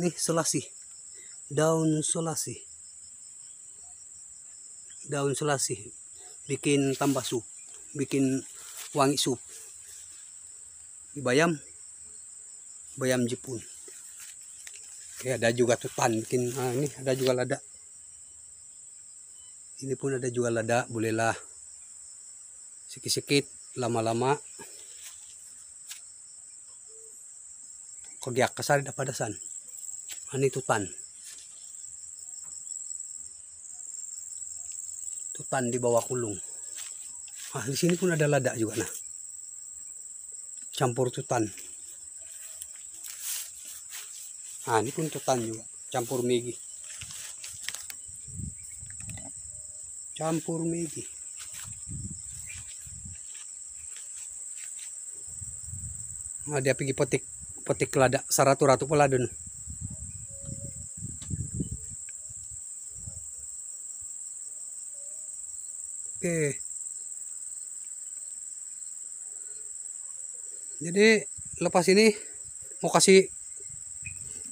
nih selasi daun selasi daun selasi bikin tambah sup. Bikin wangi sup. Bayam. Bayam jepun. Oke, ada juga tutan bikin ah, ini ada juga lada. Ini pun ada juga lada bolehlah. Sikit-sikit lama-lama. Kogyak kasari dapat dasan ini tutan. Tutan di bawah kulung. Ah di sini pun ada lada juga nah. Campur tutan. Ah ini pun tutan juga. Campur megi campur megi ah dia pergi petik petik lada saratu-ratu peladun oke. Jadi lepas ini mau kasih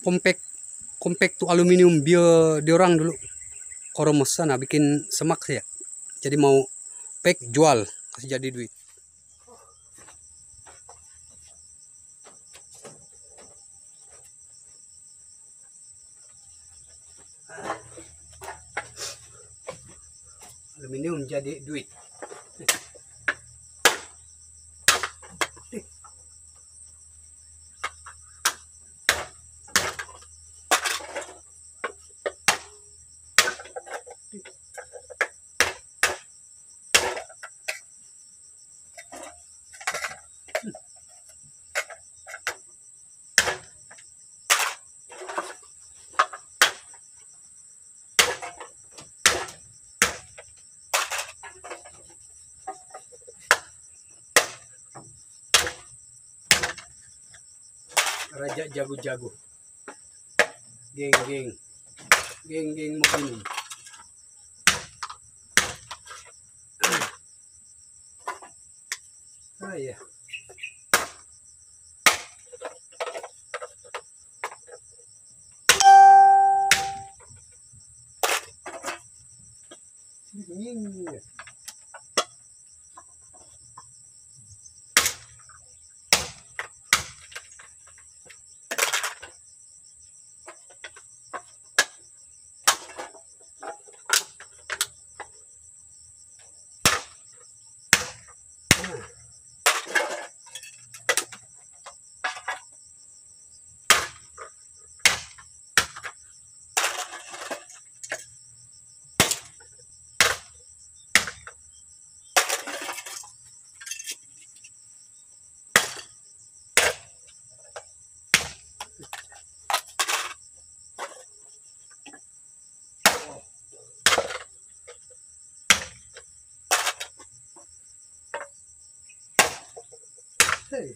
kompak kompak tuh aluminium bio diorang dulu. Koromos sana bikin semak ya. Jadi mau pack jual kasih jadi duit jadi duit Raja jago-jago. Geng-geng. Geng-geng mau minum. Ah ya. Ini. Hey.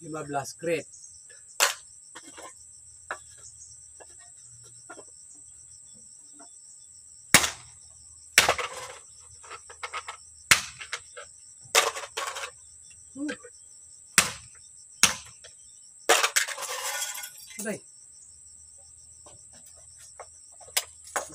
Lima belas grade.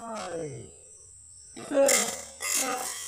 哎。呀哎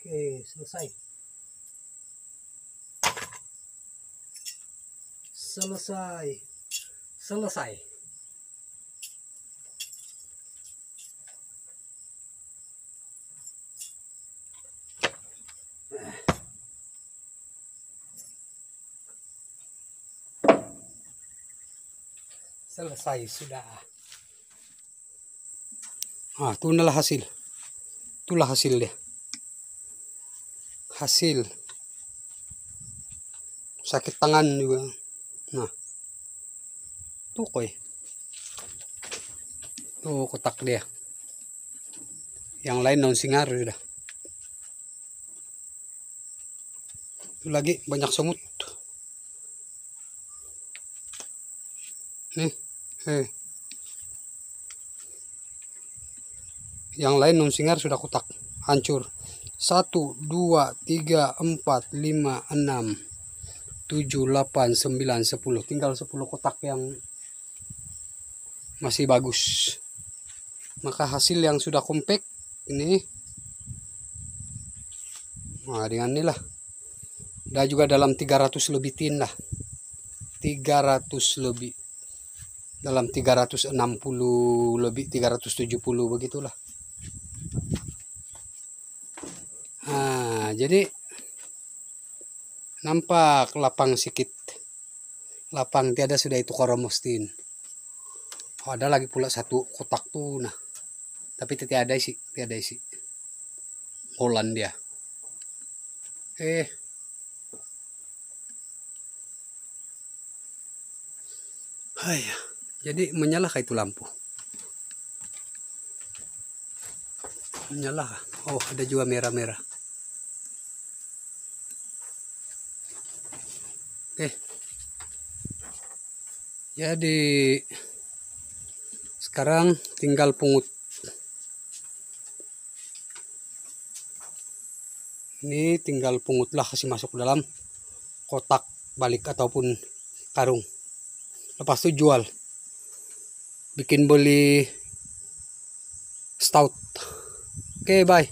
Oke, selesai. Selesai. Selesai. Selesai sudah. Ah, itulah hasil. Itulah hasilnya. Hasil. Sakit tangan juga. Nah. Tuh koy. Tuh kotak dia. Yang lain daun singar sudah. Itu lagi banyak semut. Nih. Eh. Yang lain non singar sudah kotak hancur. Satu, dua, tiga, empat, lima, enam, tujuh, delapan, sembilan, sepuluh. Tinggal sepuluh kotak yang masih bagus. Maka hasil yang sudah kompak ini, nah dengan inilah, udah juga dalam 300 lebih tin lah. 300 lebih dalam 360 lebih 370 begitulah nah jadi nampak lapang sikit lapang tiada sudah itu koromostin oh, ada lagi pula satu kotak tuh nah tapi tidak ada isi tidak ada isi Holland dia eh Hai. Jadi menyala kah itu lampu? Menyala? Oh ada juga merah-merah. Oke. Jadi sekarang tinggal pungut. Ini tinggal pungutlah kasih masuk dalam kotak balik ataupun karung. Lepas itu jual bikin beli stout oke okay, bye